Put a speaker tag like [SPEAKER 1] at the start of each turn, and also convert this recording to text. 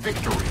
[SPEAKER 1] Victory.